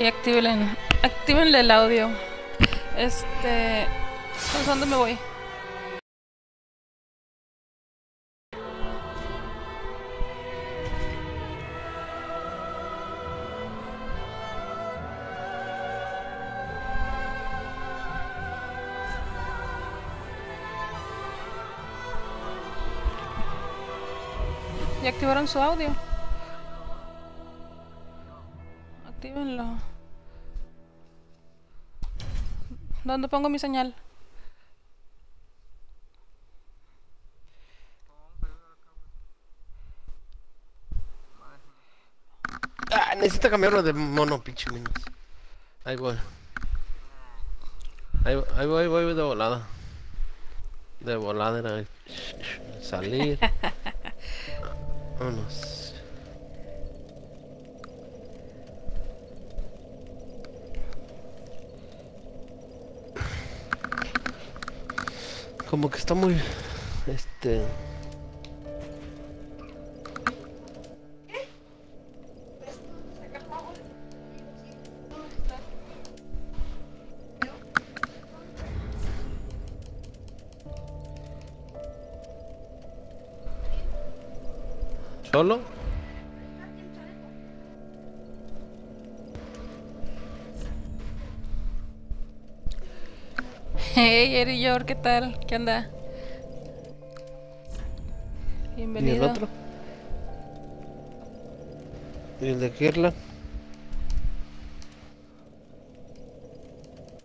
Y activen, activenle el audio. Este. ¿Pues dónde me voy? ¿Y activaron su audio? Actívenlo. ¿Dónde pongo mi señal? Ah, necesito cambiarlo de mono, pinche minas. Ahí voy. Ahí, ahí voy, voy de volada. De volada era salir. Vámonos. Como que está muy... Este... ¿Solo? Hey, Eri Yor, ¿qué tal? ¿Qué onda? ¿Y el Bienvenido. otro? ¿Y el de Kirla?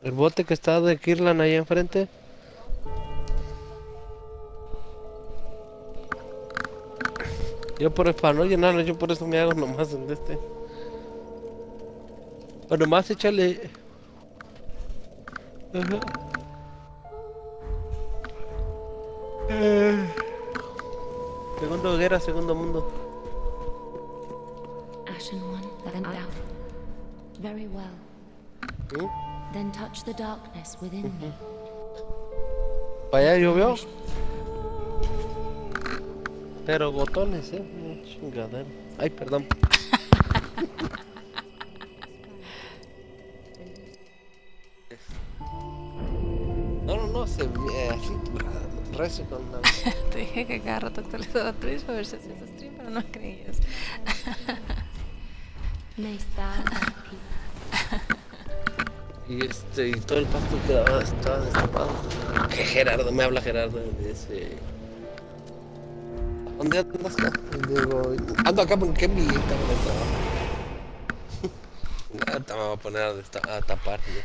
¿El bote que está de Kirlan ahí enfrente? Yo por para no llenarlo, yo por eso me hago nomás en este. O nomás échale. Ajá. Eh. Segundo hoguera, segundo mundo. Ashen one, then out. Very well. ¿Mm? Then touch the darkness within me. Para allá llovió. Pero botones, eh. Chingadera. Ay, perdón. la... Te dije que cada rato actualizaba Twitch para ver si hacías stream, pero no creías. Thy people Y este, y todo el pasto quedaba, estaba destapado. Que Gerardo, me habla Gerardo de ese... ¿Dónde andas acá? Y Digo, ando acá porque mi estaba en el trabajo. Ahorita me voy a poner a, a tapar. ya.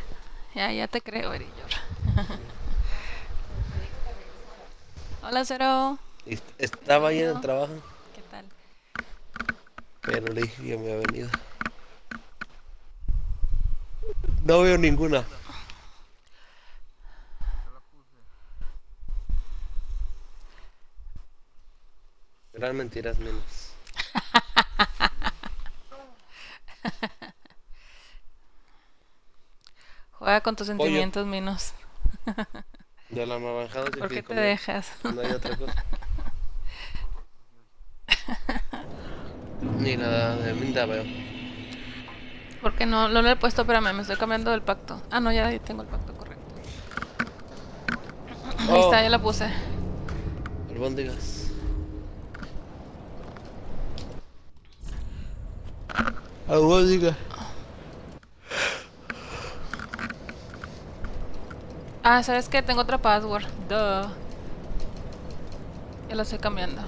Ya, ya te creo, Eri Yor. Hola, Cero. Estaba ahí en el trabajo, ¿Qué tal? pero le dije que me había venido. No veo ninguna. Gran mentiras menos. Juega con tus sentimientos, Minos. De la naranjada sí ¿Por qué te comer. dejas? No hay otra cosa. Ni nada de minda veo. Porque no, no lo he puesto, espérame, me estoy cambiando del pacto. Ah, no, ya tengo el pacto correcto. Ahí Oh. está, ya la puse. Albóndigas. Albóndigas. Ah, ¿sabes qué? Tengo otra password. Duh. Ya la estoy cambiando.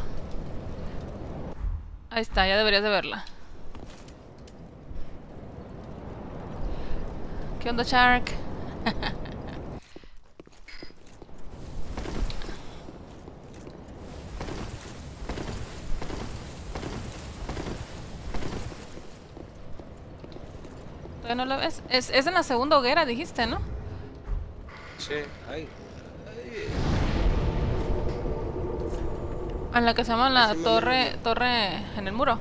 Ahí está, ya deberías de verla. ¿Qué onda, Shark? ¿Todavía no la ves? Es, es en la segunda hoguera, dijiste, ¿no? Ay. En la que se llama la torre, torre en el muro.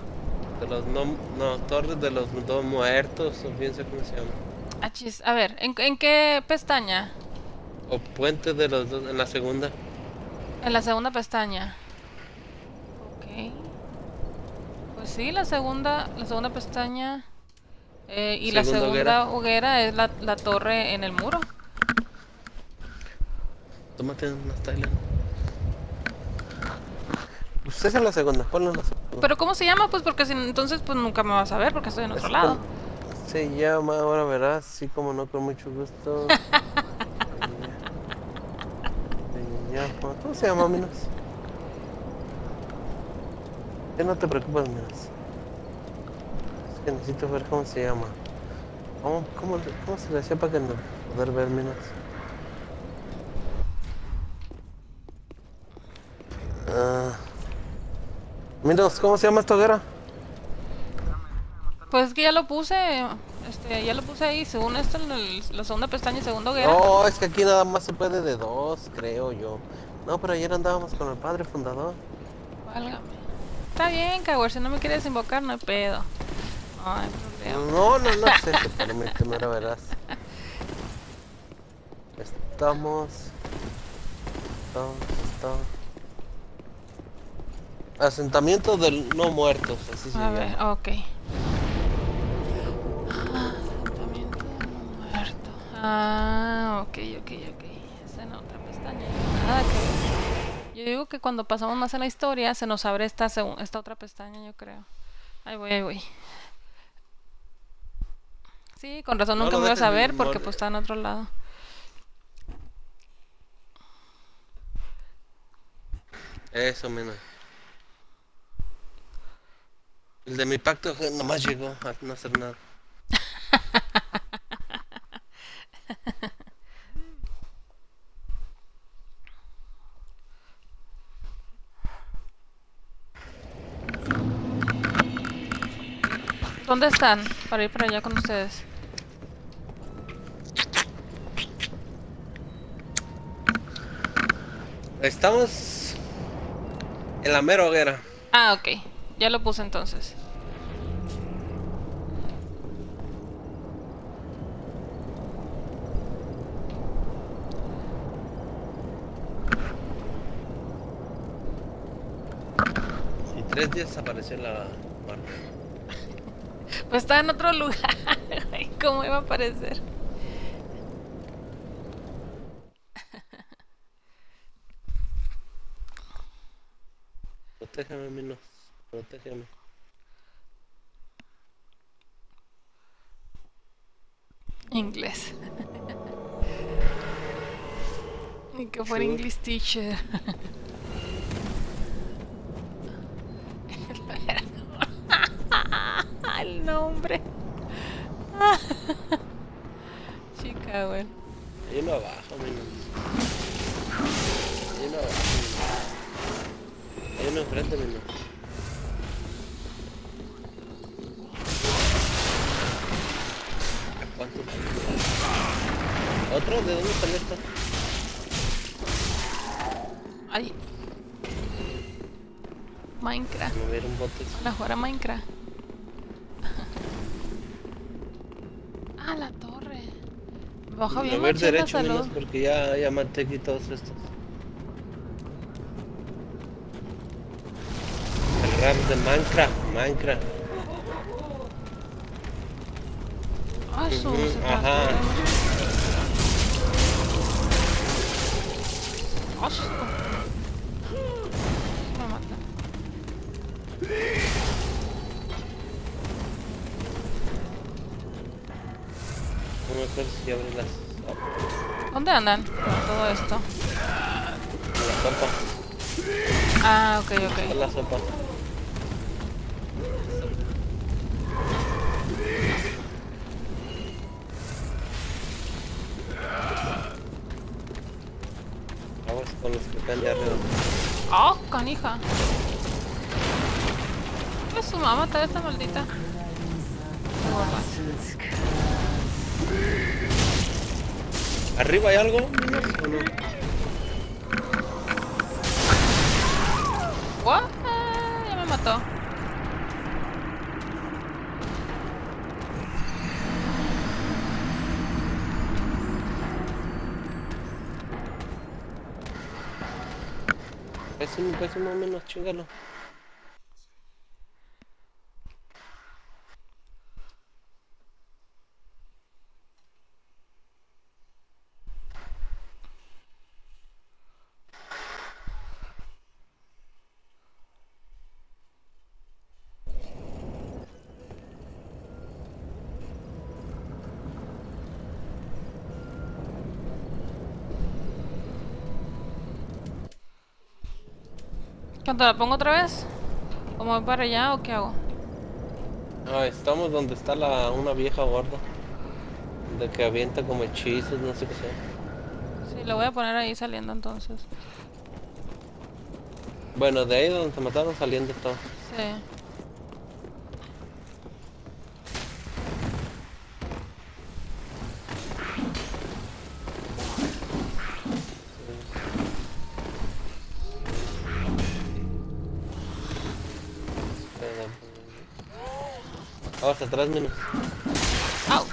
De los no, no, torres de los dos muertos, o pienso cómo se llama. Ah, chis. A ver, ¿en, en qué pestaña? O puente de los dos, en la segunda. En la segunda pestaña. Ok. Pues sí, la segunda, la segunda pestaña Eh, y la Segunda segunda hoguera. hoguera es la, la torre en el muro. Tómate unas Thailand. Pues esa es la segunda, ponla en la segunda. ¿Pero cómo se llama? Pues porque si, entonces pues nunca me vas a ver porque estoy en otro Es lado. con- Se llama, ahora verás, sí como no, con mucho gusto. Se llama- ¿Cómo se llama, Minos? Que no te preocupes, Minos. Es que necesito ver cómo se llama. ¿Cómo, cómo, cómo se le hacía para que no poder ver, Minos? Ah. Minos, ¿cómo se llama esta hoguera? Pues es que ya lo puse, este, ya lo puse ahí, según esto en el- la segunda pestaña y segunda hoguera. No, es que aquí nada más se puede de dos, creo yo. No, pero ayer andábamos con el padre fundador. Válgame. Está bien, Coward, si no me quieres invocar, no hay pedo. No hay problema. No, no, no sé, te prometo, no verás. Estamos. Estamos, estamos. Asentamiento del no muertos, así se A llama. ver, ok. Ah, Asentamiento de no muerto. Ah, ok, ok, ok. Es en otra pestaña. Nada que ver. Yo digo que cuando pasamos más en la historia se nos abre esta, esta otra pestaña, yo creo. Ahí voy, ahí voy. Sí, con razón No nunca me ibas a no porque pues está en otro lado. Eso menos. El de mi pacto nomás llegó a no hacer nada. ¿Dónde están? Para ir para allá con ustedes. Estamos en la mera hoguera. Ah, ok. Ya lo puse entonces. Y tres días apareció la marca. Pues está en otro lugar. ¿Cómo iba a aparecer? Protégeme. Inglés. Ni que fuera Sure. English teacher. El nombre. Chica, güey. Hay uno abajo, Minos. Hay uno abajo. Hay uno enfrente, Minos. Cuánto? ¿Otro? ¿De dónde salió esto? Ay. Minecraft. Movieron botes. La jugar a Minecraft. Ah, la torre. Baja bien Mover derecho. Minos, porque ya, ya maté aquí todos estos. El rap de Minecraft, Minecraft. Su, Ujú, se ajá. su. Me mata. No me si abrí las ¿Dónde andan con todo esto? la sopa. Ah, ok, ok. la sopa. Que están de arriba. ¡Oh, canija! ¿Qué su mamá está esta maldita? ¿Arriba hay algo? O no? ¿What? Ah, ya me mató. Un peso más o menos, chingalo. ¿Cuánto la pongo otra vez? ¿O me voy para allá o qué hago? Ah, estamos donde está la una vieja gorda. De que avienta como hechizos, no sé qué sea. Sí, lo voy a poner ahí saliendo entonces. Bueno, de ahí donde te mataron saliendo está. Sí. Vamos atrás, menos. ¡Au!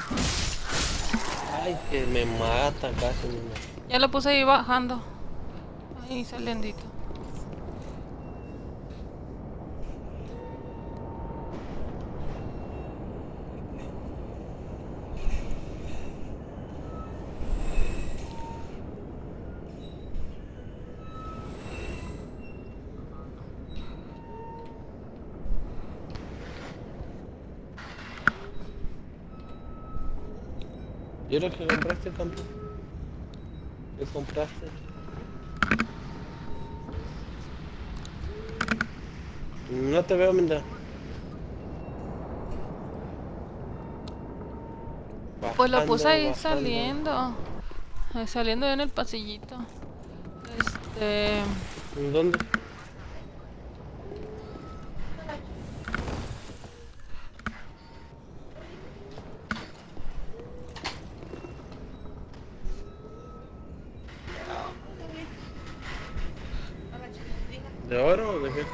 Ay, que me mata casi, nena. Ya lo puse ahí bajando. Ahí saliendito. ¿Y era que compraste, campo? ¿Qué compraste? No te veo, Minda. Pues lo puse ahí bajando. saliendo. Saliendo en el pasillito. Este. ¿Dónde? ¿De oro o de qué?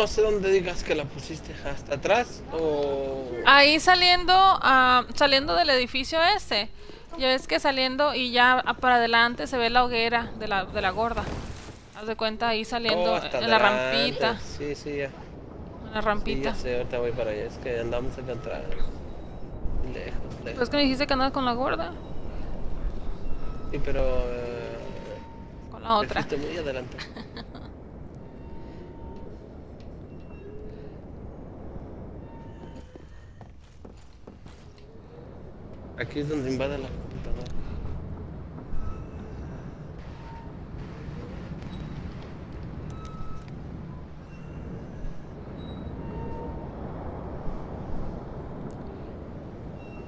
No, sé dónde digas que la pusiste. ¿Hasta atrás o...? Ahí saliendo, ah, saliendo del edificio ese. Ya ves que saliendo y ya para adelante se ve la hoguera de la, de la gorda. Haz de cuenta ahí saliendo Oh, en la rampita. Sí, sí, ya. En la Sí, rampita. ya sé, ahorita voy para allá. Es que andamos acá atrás. Lejos, lejos. Pues que me dijiste que andabas con la gorda. Sí, pero... eh, Con la otra. muy adelante. Aquí es donde invade la computadora.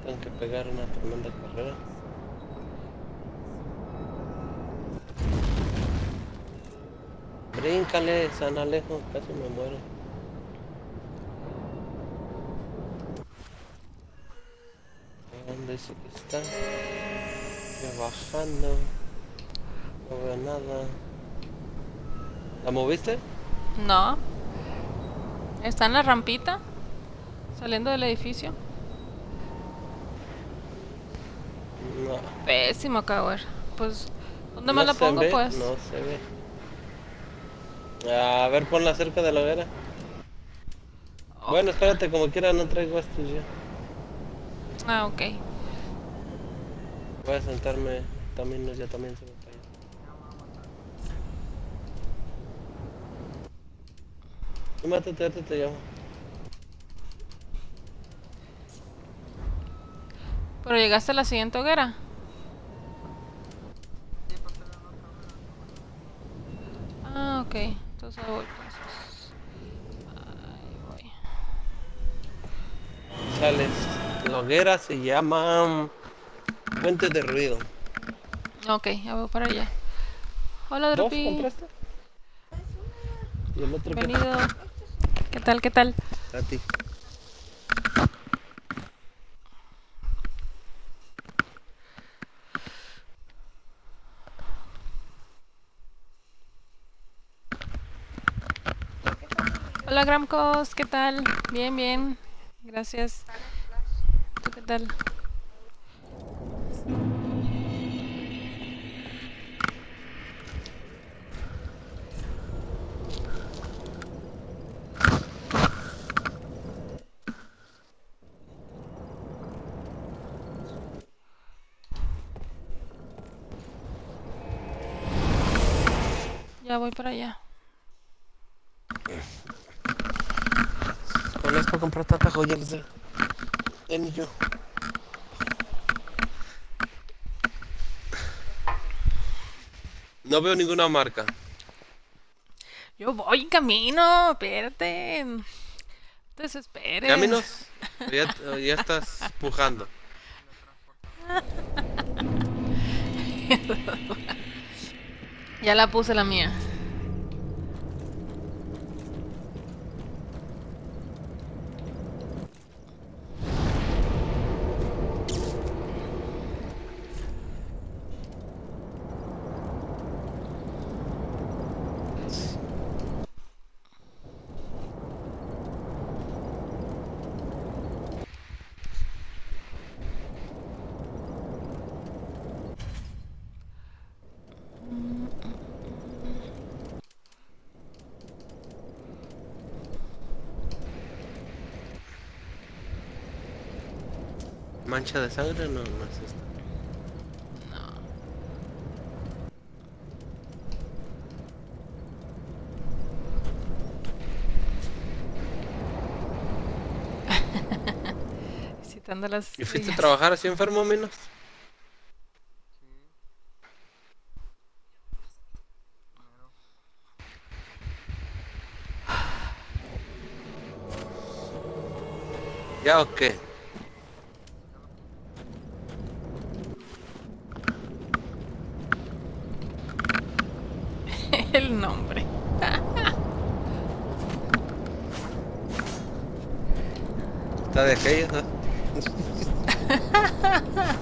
Tengo que pegar una tremenda carrera. Bríncale, San Alejo, casi me muero. ¿Dónde sí que está? Ya bajando. No veo nada. ¿La moviste? No. Está en la rampita. Saliendo del edificio. No. Pésimo, Cower. Pues, ¿dónde más No la se pongo, ve, pues? No se ve. A ver, ponla cerca de la hoguera. Bueno, espérate, como quiera, no traigo estos ya. Ah, ok. Voy a sentarme también, ya también se me cayó. Tú mátate, ahorita te llamo. Pero llegaste a la siguiente hoguera. Ah, ok. Entonces voy pues. Ahí voy. Sales. La hoguera se llama Fuente de Ruido. Ok, ya voy para allá. Hola, ¿Dos Dropi. compraste? ¿Y el otro? Bienvenido. ¿Qué tal, qué tal? A ti. Hola, Gramcos. ¿Qué tal? Bien, bien. Gracias. Ya voy para allá. ¿Cuál es para comprar tanta joya? No veo ninguna marca. Yo voy en camino, espérate. Entonces. Caminos. Ya, ya estás pujando. ya la puse la mía. ¿Mancha de sangre? No, no es esta. Visitando las ¿Y fuiste a trabajar así enfermo, menos? ¿Ya o qué? El nombre. Está de aquellos, ¿no?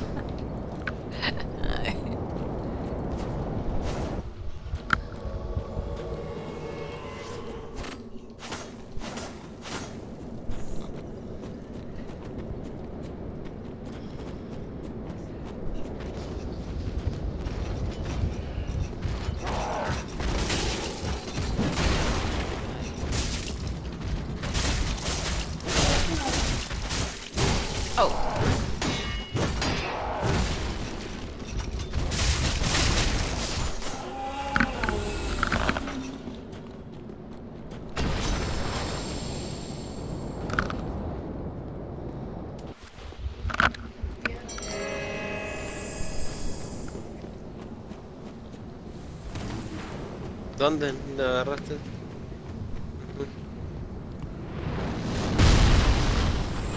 ¿Dónde le agarraste?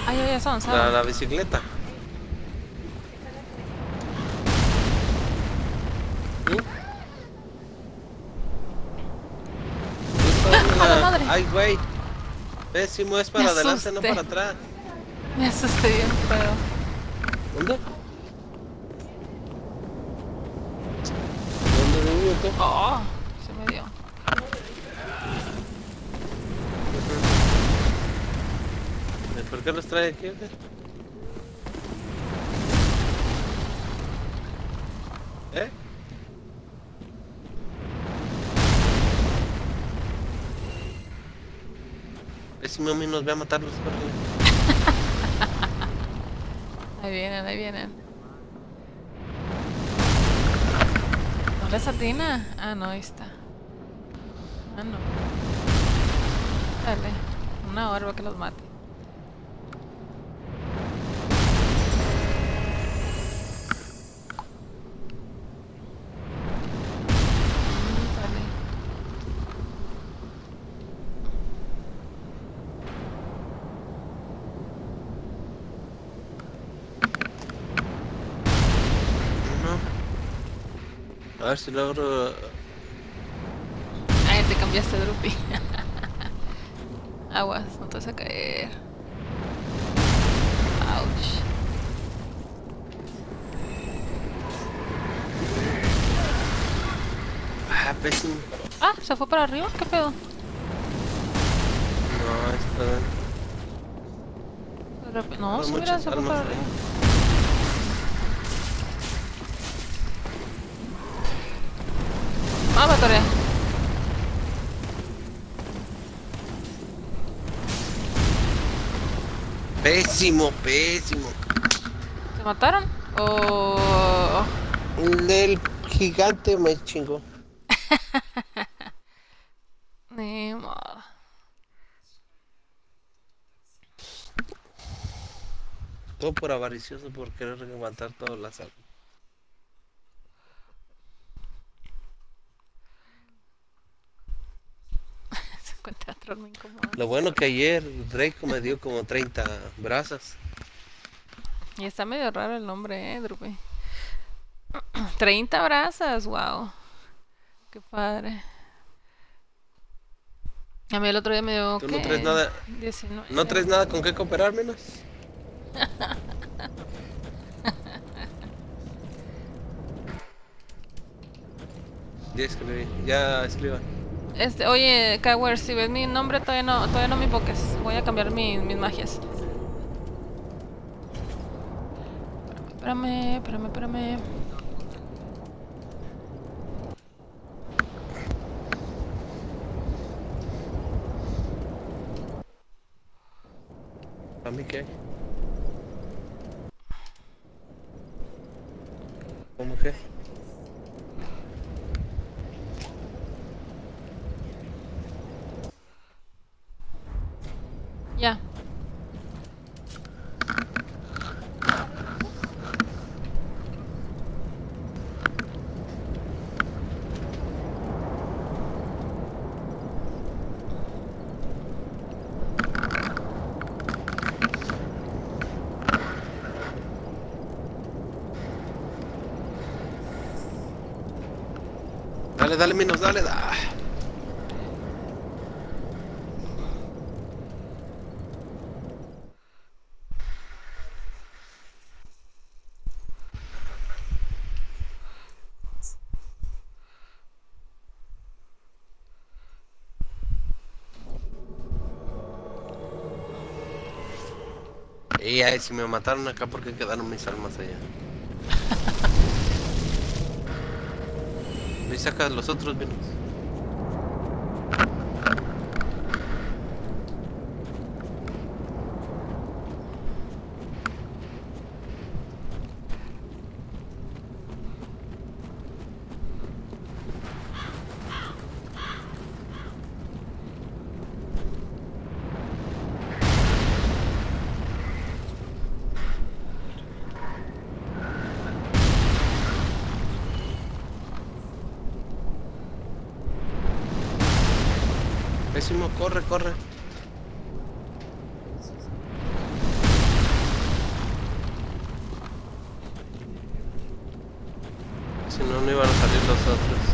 Ay, ya, ya se La, la bicicleta. Ay, güey. Pésimo, es para adelante, no para atrás. Me asusté bien. ¿Dónde? ¿Dónde qué los trae aquí? ¿Eh? Ese mami nos va a matar los perros. Ahí vienen, ahí vienen. ¿No les atina? Ah, no, ahí está. Ah, no. Dale. Una hora que los mate. Ver si logro. Ay, te cambiaste, Drupi. Aguas, no te vas a caer. Ouch. Ah, pésimo. Ah, ¿se fue para arriba? ¿Qué pedo? No, está. De No, sí, mira, se fue para Ah. Pésimo, pésimo. ¿Se mataron? O... El del gigante me chingó. Ni modo. Todo por avaricioso por querer matar todas las almas. teatro me incomoda. Lo bueno que ayer Drake me dio como 30 brasas. Y está medio raro el nombre, eh, Drupi. 30 brasas, wow. Qué padre. A mí el otro día me dio. Tú no traes nada- 19. ¿No traes nada con qué cooperar, menos? Ya escribí, ya escriban. Este, oye, Kawer, si ves mi nombre, todavía no, todavía no me invoques. Voy a cambiar mi- mis magias. Espérame, espérame, espérame. ¿A mí qué? ¿Cómo qué? Ya. Dale, menos, dale, da. Y ay, si me mataron acá porque quedaron mis almas allá. Y saca los otros vinos. Pésimo, corre, corre. Si no, no iban a salir los otros.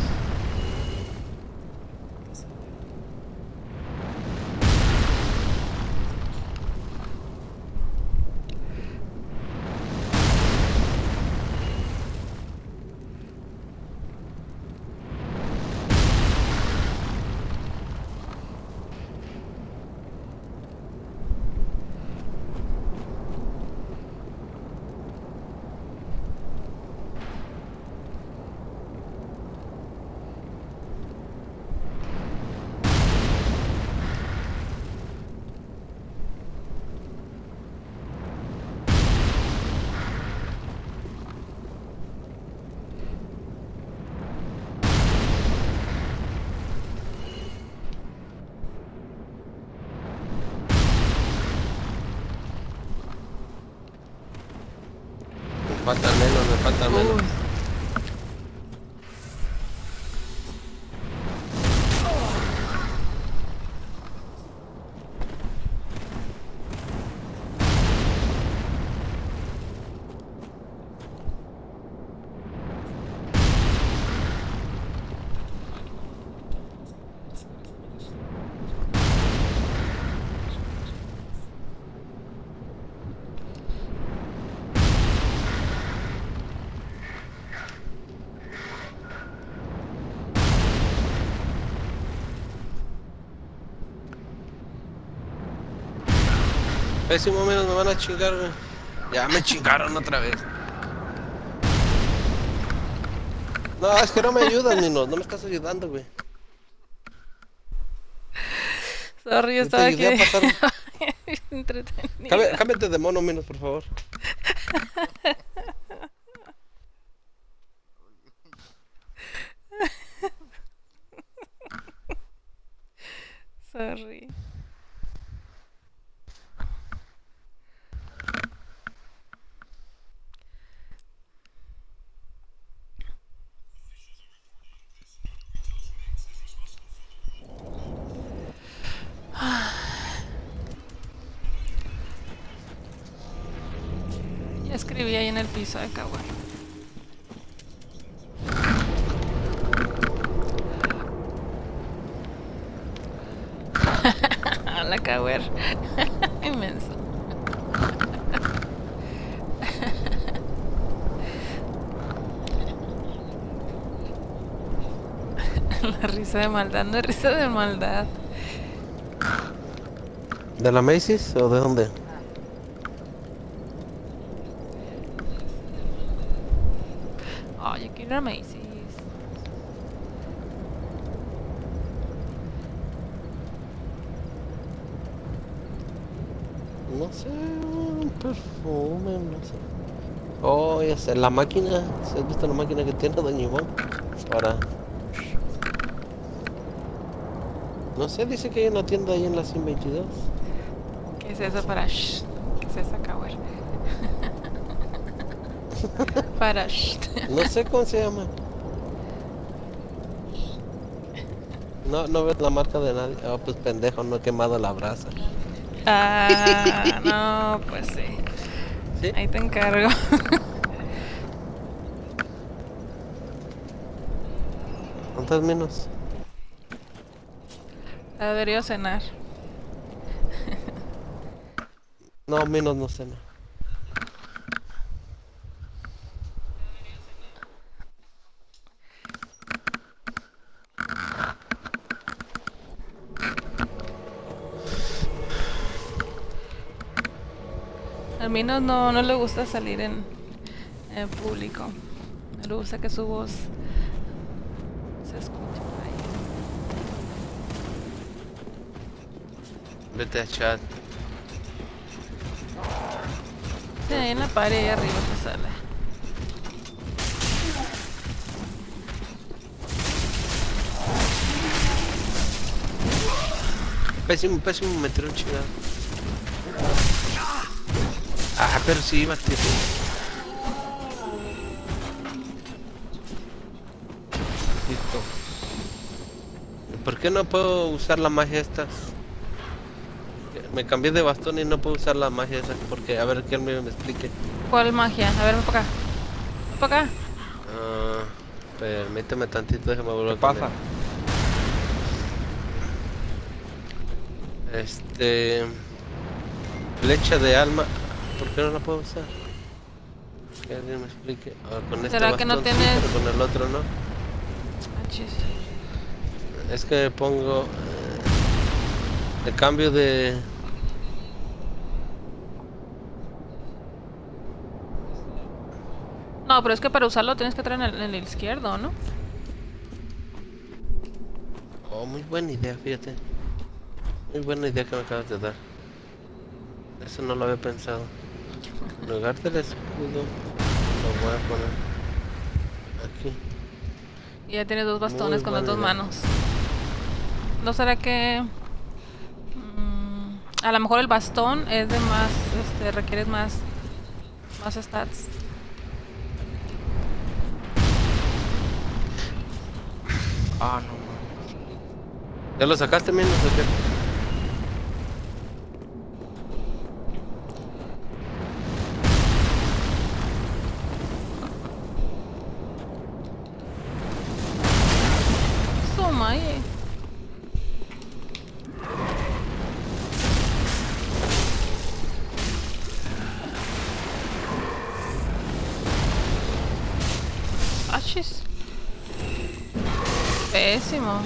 Me faltan menos, me faltan menos. Pésimo menos me van a chingar, güey. Ya me chingaron otra vez. No, es que no me ayudas, Nino. No me estás ayudando, güey. Sorry, yo estaba aquí. Cámbiate de mono menos, por favor. Sorry. el piso de. Hola, Kawer. Inmenso. La risa de maldad, no risa de maldad. ¿De la Macy's o de dónde? Ay, yo quiero ir a Macy's. No sé, un perfume, no sé. Oh, ya sé, la máquina, ¿se has visto la máquina que tiene Doña Ivonne? Para... No sé, dice que hay una tienda ahí en la 122. ¿Qué es eso para shh? ¿Qué es eso, Kawer? para shh. No sé cómo se llama. No, no ves la marca de nadie. Oh, pues pendejo, no he quemado la brasa. Ah, no, pues sí. ¿Sí? Ahí te encargo. ¿Cuántas menos? Debería cenar. No, menos no sé. Mí no, no, le gusta salir en, en público. No le gusta que su voz se escuche por ahí. Vete a chat. Sí, ahí en la pared arriba te sale. Pésimo, pésimo meter un chingado. Pero sí, Bati. Listo. ¿Por qué no puedo usar la magia estas? Me cambié de bastón y no puedo usar la magia esa porque a ver que él me, me explique. ¿Cuál magia? A ver, ven para acá. Ven para acá. Ah, permíteme tantito, déjame volver ¿Qué pasa? Este. Flecha de alma. ¿Por qué no la puedo usar? Que alguien me explique. Ah, con este ¿Será que no tienes- pero con el otro no. Ah. Es que pongo. eh, el cambio de. No, pero es que para usarlo tienes que traer en el, en el izquierdo, ¿no? Oh, muy buena idea, fíjate. Muy buena idea que me acabas de dar. Eso no lo había pensado. En lugar del escudo, lo voy a poner aquí. Y ya tienes dos bastones Muy con las dos idea. manos. ¿No será que mm, a lo mejor el bastón es de más, este, requieres más, más stats? Ah, no. mames. ¿Ya lo sacaste menos Pésimo.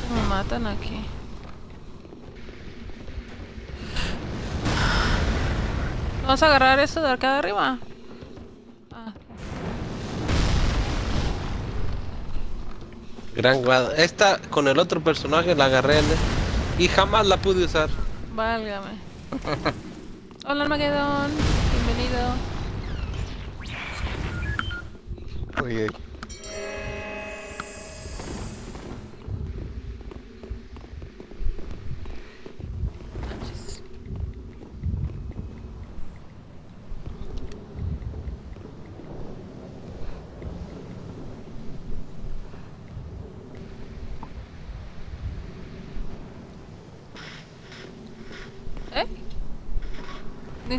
Se me matan aquí. Vamos a agarrar esto de acá de arriba. Ah, Gran guada. Esta con el otro personaje la agarré y jamás la pude usar. Válgame. Hola Armagedón, bienvenido. Oye,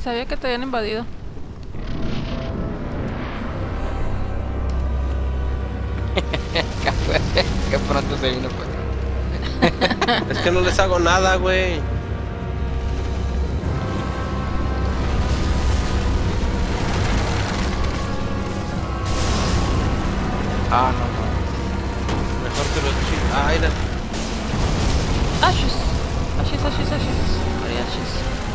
sabía que te habían invadido. que pronto se vino para pues. acá. es que no les hago nada, güey. Ah, no, no. Mejor que los chicos. Ah, era. Ashes. Ashes, ashes, ashes. Ashes.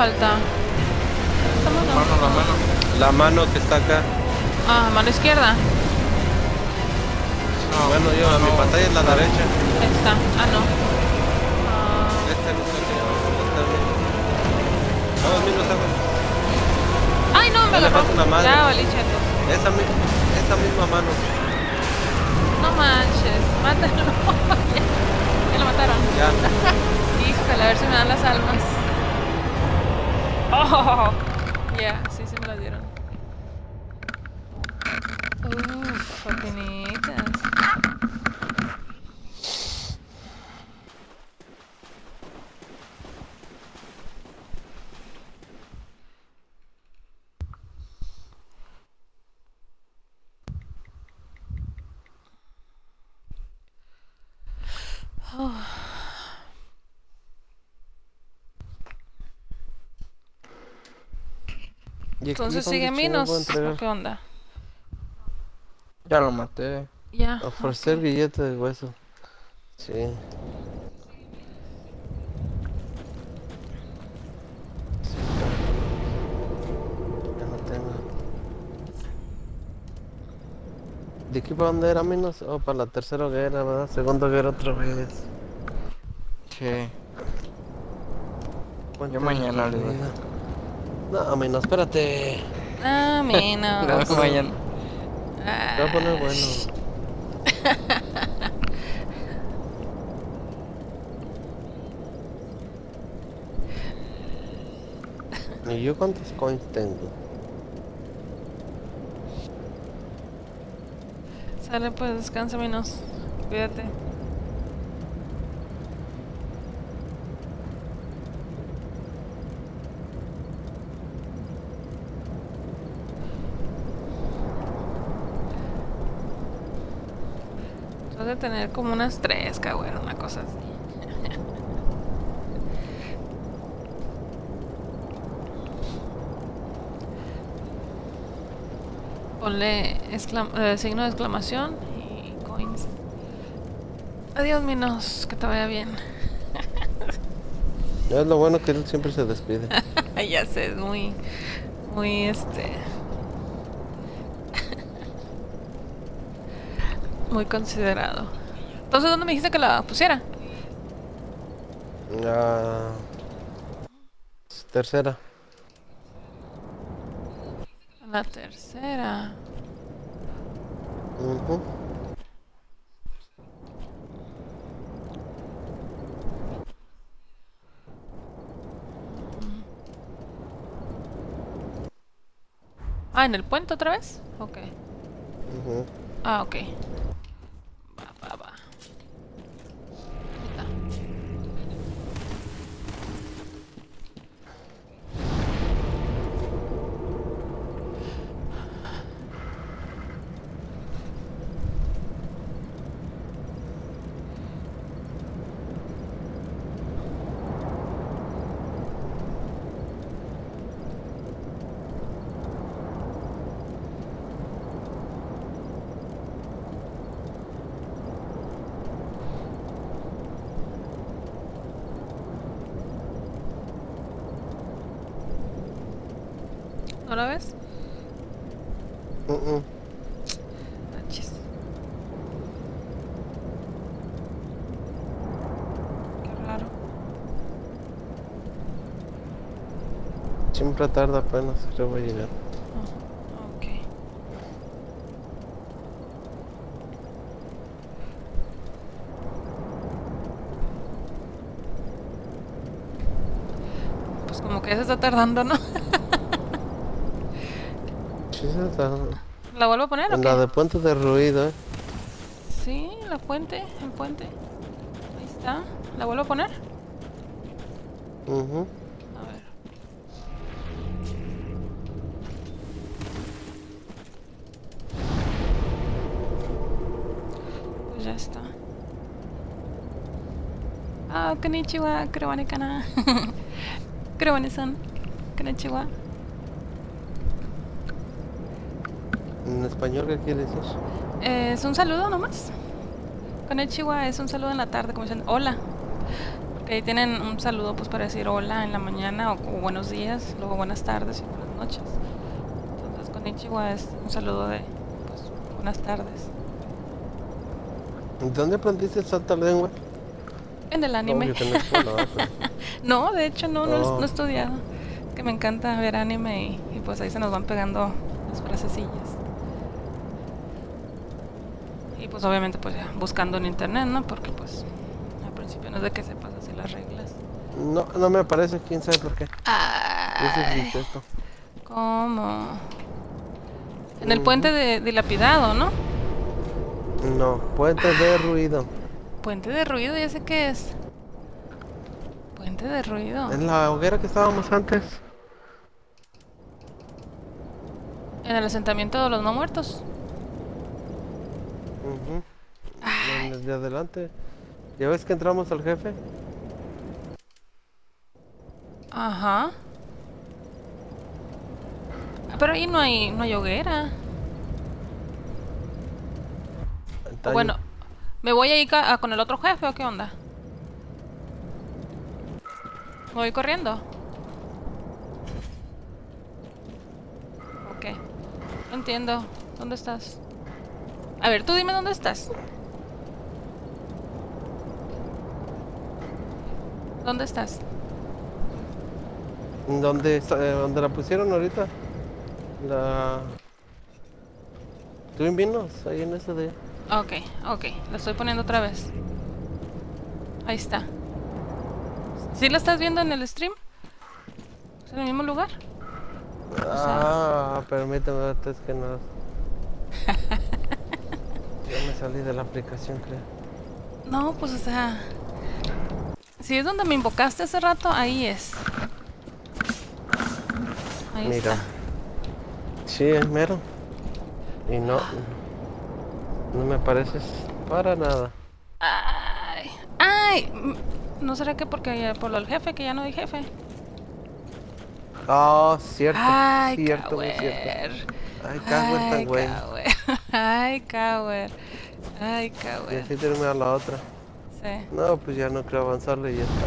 Falta? Esta mano. Mano, la mano. La mano que está acá. Ah, mano izquierda. No, Bueno, yo a mi pantalla es la derecha. Ahí está. Ah, no. Ah, Esta no sé qué está bien. No, a mí no sabe. Ay, no, me agarró. una madre. Ya, valí cheto. Esa, mi- esa misma mano. No manches, mátalo. ya lo mataron. Ya. Híjole, a ver si me dan las almas. Oh, ya, sí, sí me las dieron. Uff, apenitas. ¿Y aquí Entonces sigue Minos. ¿Qué onda? Ya lo maté. Ya. Ofrecer billete de hueso. Sí. Ya no tengo. ¿De aquí para dónde era menos? Oh, para la tercera hoguera, ¿verdad? Segunda hoguera otra vez. Sí. Cuenta mañana le doy. No, menos, espérate. Ah, Minos. No, mañana. Se va a poner bueno. ¿Y yo cuántos coins tengo? Sale, pues descansa, Minos. Cuídate. Tú has de tener como unas tres, cabrón, una cosa así. Ponle eh, signo de exclamación y coins. Adiós, Minos, que te vaya bien. Es lo bueno que él siempre se despide. ya sé, es muy, muy este. Muy considerado. Entonces, ¿dónde me dijiste que la pusiera? Ah, tercera. La tercera. Ujú. Ah, ¿en el puente otra vez? Ok. Ujú. Ah, ok. Va, va, va. Ahí está. ¿No la ves? Ujú. Achis. Qué raro. Tarda apenas, creo voy a llegar. Ok. Pues como que se está tardando, ¿no? Sí, se tarda. ¿La vuelvo a poner o En qué? la de puente de ruido, eh. Sí, la puente, el puente. Ahí está. ¿La vuelvo a poner? A konnichiwa, krewane kana. Krewane-san. Konnichiwa. En español, ¿qué quiere decir? Eh, es un saludo nomás. Konnichiwa es un saludo en la tarde, como dicen hola. Porque ahí tienen un saludo pues para decir hola en la mañana o, o buenos días, luego buenas tardes y buenas noches. Entonces konnichiwa es un saludo de pues buenas tardes. ¿Dónde aprendiste esa lengua? En el anime. Pero- No, de hecho no, no, no he estudiado. Que me encanta ver anime y, y, pues ahí se nos van pegando las frasecillas. Y pues obviamente pues ya buscando en internet, ¿no? Porque pues al principio no es de que sepas así las reglas. No, no me aparece, quién sabe por qué. Ese es Ay, texto. ¿Cómo? En el puente de dilapidado, ¿no? No, puente de ruido. Puente de ruido, ya sé qué es. Puente de ruido. En la hoguera que estábamos antes. En el asentamiento de los no muertos. Ujú. En el de adelante. ¿Ya ves que entramos al jefe? Ajá. Pero ahí no hay, no hay hoguera. Bueno, ¿me voy a ir con el otro jefe o qué onda? ¿Me voy corriendo? Ok. No entiendo. ¿Dónde estás? A ver, tú dime dónde estás. ¿Dónde estás? ¿Dónde, está- eh, dónde la pusieron ahorita? La... Twin Vinos, ahí en ese de... Ok, ok. La estoy poniendo otra vez. Ahí está. ¿Sí la estás viendo en el stream? ¿Es en el mismo lugar? Ah, permíteme, ahorita es que no... Ya me salí de la aplicación, creo. No, pues o sea... Si es donde me invocaste hace rato, ahí es. Ahí Mira. está. Sí, es mero. Y no... No me pareces para nada. Ay, ay. mm, ¿No será que porque por lo del jefe, que ya no hay jefe? Ah, cierto. Ay, cierto, muy cierto. Ay, Ay, güey. Cawer. Ay, Cawer. Ay, Y Cawer. así termina la otra. Sí. No, pues ya no creo avanzarle y ya está.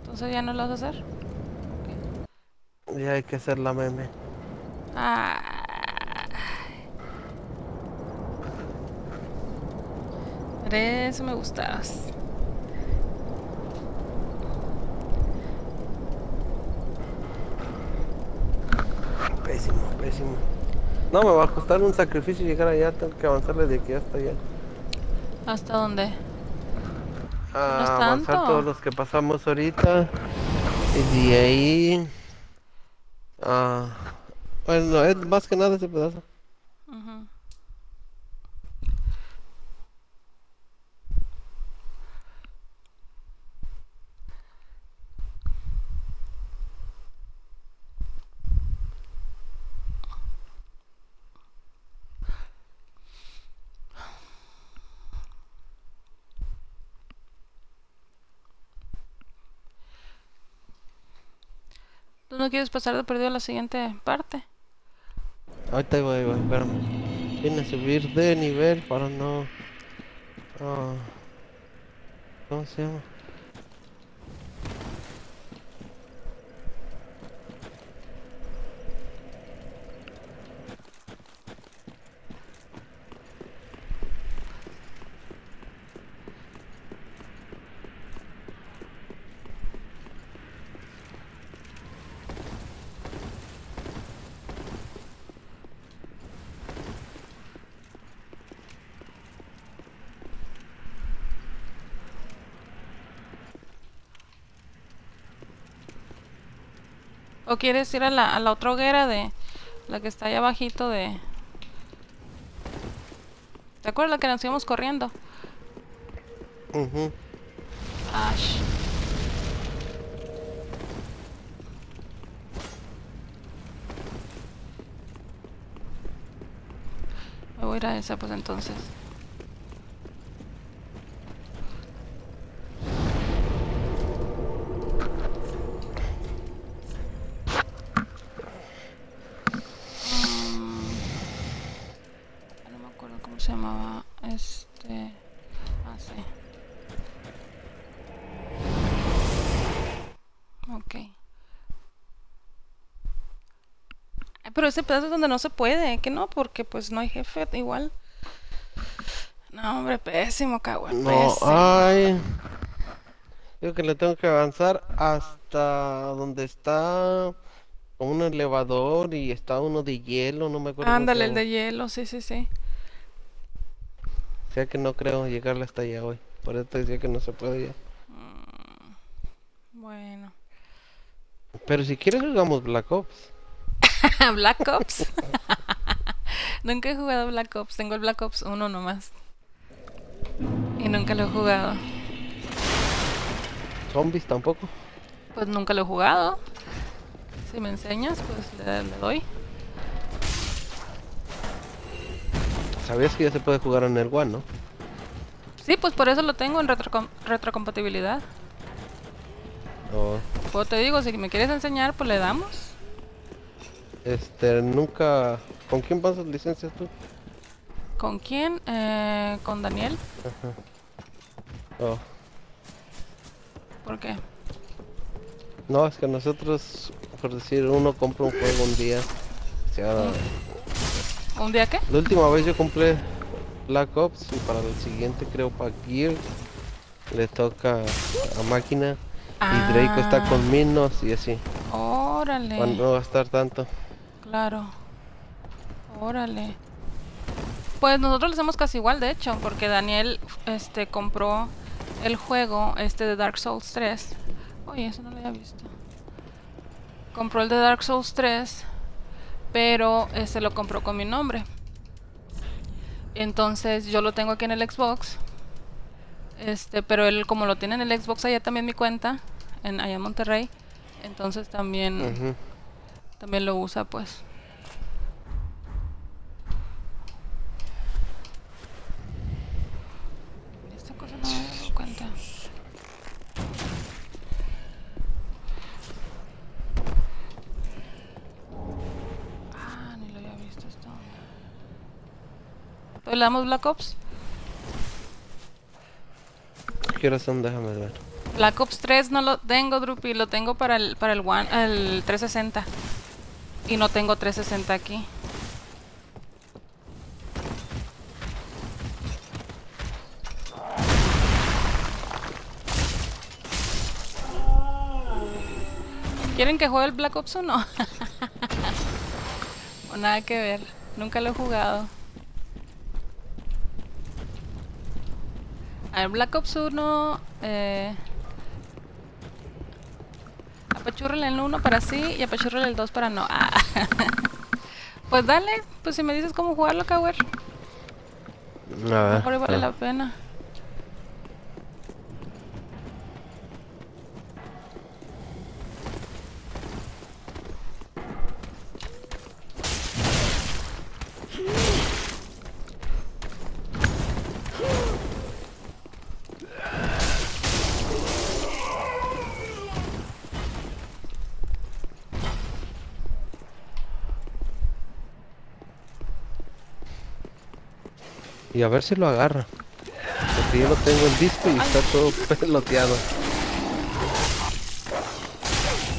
Entonces ya no lo vas a hacer. Ya hay que hacer la meme. Ah. Eso me gustabas. Pésimo, pésimo. No, me va a costar un sacrificio llegar allá. Tengo que avanzarle de aquí hasta allá. ¿Hasta dónde? A avanzar todos los que pasamos ahorita. Y de ahí... Ah, bueno, es más que nada ese pedazo. Ujú. ¿Tú no quieres pasar de perdido a la siguiente parte? Ahorita voy, voy, espérame. Vine a subir de nivel para no... ah, ¿Cómo se llama? ¿O quieres ir a la, a la otra hoguera de la que está allá abajito de... ¿Te acuerdas la que nos íbamos corriendo? Ujú. Ash. Me voy a ir a esa pues entonces. Ay, Pero ese pedazo es donde no se puede, que no, porque pues no hay jefe igual. No, hombre, pésimo, cabrón. No, pésimo. ay. Digo que le tengo que avanzar hasta donde está un elevador y está uno de hielo, no me acuerdo. Ándale, el de hielo, sí, sí, sí. O sea que no creo llegarle hasta allá hoy. Por eso te decía que no se puede ya. Bueno. Pero si quieres jugamos Black Ops. Black Ops. nunca he jugado Black Ops. Tengo el Black Ops 1 nomás. Y nunca lo he jugado. Zombies tampoco. Pues nunca lo he jugado. Si me enseñas, pues le, le doy. Sabías que ya se puede jugar en el One, ¿no? Sí, pues por eso lo tengo en retrocom- retrocompatibilidad. O, Pues te digo, si me quieres enseñar, pues le damos. Este, nunca... ¿Con quién pasas licencias tú? ¿Con quién? Eh, con Daniel. Oh. ¿Por qué? No, es que nosotros, por decir, uno compra un juego un día. O sea, ¿Un día qué? la última vez yo compré Black Ops y para el siguiente creo para Gear le toca a máquina y Draco está Ah. con Minos y así. Órale. Para no gastar tanto. Claro. Órale. Pues nosotros lo hacemos casi igual, de hecho, porque Daniel este compró el juego este de Dark Souls 3. Oye, eso no lo había visto. Compró el de Dark Souls 3, pero este lo compró con mi nombre. Entonces yo lo tengo aquí en el Xbox. Este, pero él como lo tiene en el Xbox allá también mi cuenta en allá en Monterrey, entonces también. También lo usa, pues. Esta cosa no me había dado cuenta. Ah, ni lo había visto esto. ¿Entonces le damos Black Ops? ¿Qué horas son? Déjame ver. Black Ops 3 no lo tengo, Drupi, lo tengo para el para el One, el 360. Y no tengo 360 aquí. ¿Quieren que juegue el Black Ops 1? nada que ver. Nunca lo he jugado. A ver, Black Ops 1. Eh... Apachúrrele el 1 para sí y apachúrrele el 2 para no. Ah. pues dale, pues si me dices cómo jugarlo, ver. Mejor vale la pena. Y a ver si lo agarra. Porque yo lo tengo en disco y está todo peloteado.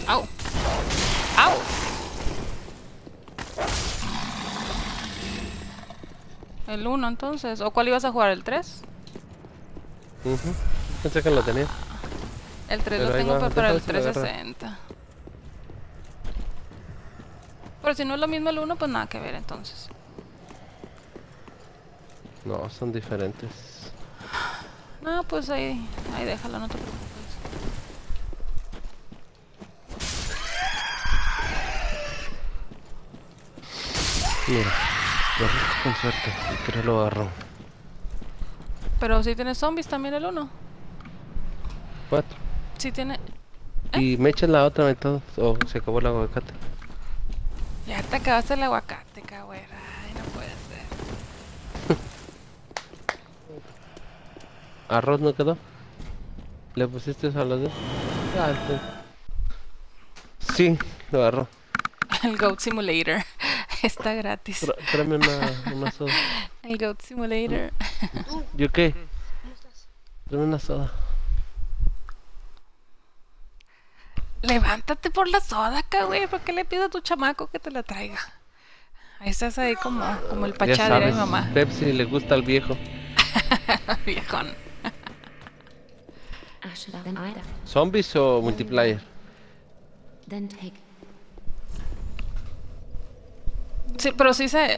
¡Au! ¡Au! El 1 entonces. ¿O cuál ibas a jugar? ¿El 3? Ujú. Pensé que lo tenía. El 3 Pero lo tengo pa- para el déjame ver si lo agarra. 360. Pero si no es lo mismo el 1, pues nada que ver entonces. No, son diferentes. No, pues ahí, ahí déjalo, no te preocupes. Mira, lo con suerte. Y creo lo agarró. Pero si tiene zombies también el 1. Cuatro. Si tiene... Y me echas la otra mitad. O se acabó el aguacate. Ya te acabaste el aguacate, cagüera. Ay, no puede ser. ¿Arroz no quedó? ¿Le pusiste a los dos? Ah, entonces- Sí, lo agarró. El Goat Simulator. Está gratis. Tráeme una, una soda. El Goat Simulator. ¿Yo qué? Tráeme una soda. Levántate por la soda güey. ¿Por qué le pido a tu chamaco que te la traiga? Ahí estás ahí como, como el pachá de mi mamá. Pepsi le gusta al viejo. Viejón. ¿Zombies o multiplayer? Sí, pero sí se...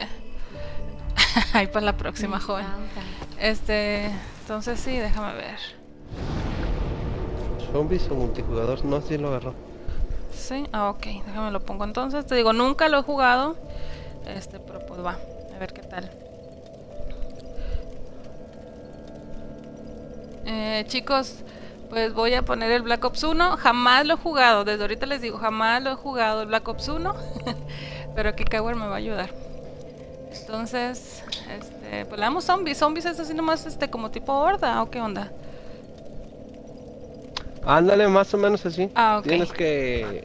Ahí para la próxima, joven. Este... Entonces sí, déjame ver. ¿Zombies o multijugador? No, sí lo agarró. Sí, ah, ok. Déjame lo pongo entonces. Te digo, nunca lo he jugado. Este, pero pues va. A ver qué tal. Eh, chicos, pues voy a poner el Black Ops 1. Jamás lo he jugado. Desde ahorita les digo, jamás lo he jugado el Black Ops 1. pero aquí Kawer me va a ayudar. Entonces, este, pues le damos zombies. Zombies es así nomás este, como tipo horda. ¿O qué onda? Ándale, más o menos así. Ah, ok. Tienes que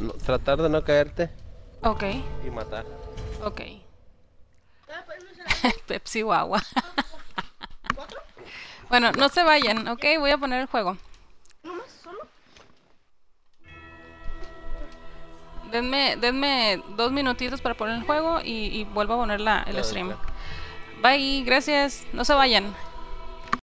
no- tratar de no caerte Ok, y matar. ok. Pepsi o agua. bueno, no se vayan, ok, voy a poner el juego. Denme, denme dos minutitos para poner el juego y, y vuelvo a poner la, el Claro, stream. claro. Bye, gracias. No se vayan.